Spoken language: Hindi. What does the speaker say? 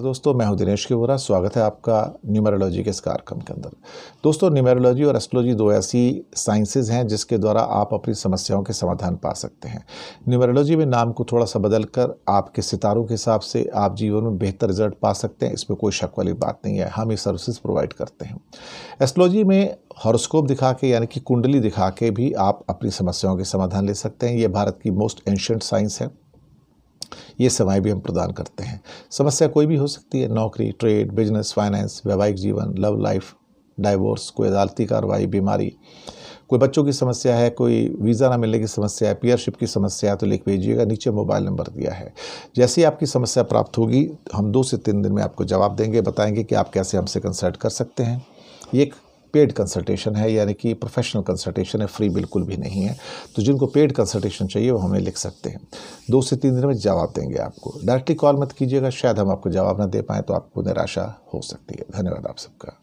दोस्तों, मैं हूँ दिनेश के वोरा स्वागत है आपका न्यूमरोलॉजी के इस कार्यक्रम के अंदर। दोस्तों, न्यूमरोलॉजी और एस्ट्रोलॉजी दो ऐसी साइंसेज हैं जिसके द्वारा आप अपनी समस्याओं के समाधान पा सकते हैं। न्यूमरोलॉजी में नाम को थोड़ा सा बदल कर आपके सितारों के हिसाब से आप जीवन में बेहतर रिज़ल्ट पा सकते हैं। इसमें कोई शक वाली बात नहीं है। हम ये सर्विसेज़ प्रोवाइड करते हैं। एस्ट्रोलॉजी में हॉरोस्कोप दिखा के, यानी कि कुंडली दिखा के भी आप अपनी समस्याओं के समाधान ले सकते हैं। ये भारत की मोस्ट एंशंट साइंस है। ये सेवाएँ भी हम प्रदान करते हैं। समस्या कोई भी हो सकती है। नौकरी ट्रेड बिज़नेस फाइनेंस वैवाहिक जीवन लव लाइफ डाइवोर्स कोई अदालती कार्रवाई, बीमारी। कोई बच्चों की समस्या है, कोई वीज़ा ना मिलने की समस्या है पियरशिप की समस्या है तो लिख भेजिएगा। नीचे मोबाइल नंबर दिया है। जैसे ही आपकी समस्या प्राप्त होगी, हम दो से तीन दिन में आपको जवाब देंगे, बताएँगे कि आप कैसे हमसे कंसल्ट कर सकते हैं। ये एक पेड कंसल्टेशन है, यानी कि प्रोफेशनल कंसल्टेशन है फ्री बिल्कुल भी नहीं है। तो जिनको पेड कंसल्टेशन चाहिए, वो हमें लिख सकते हैं। दो से तीन दिन में जवाब देंगे आपको। डायरेक्टली कॉल मत कीजिएगा, शायद हम आपको जवाब ना दे पाएँ तो आपको निराशा हो सकती है। धन्यवाद आप सबका।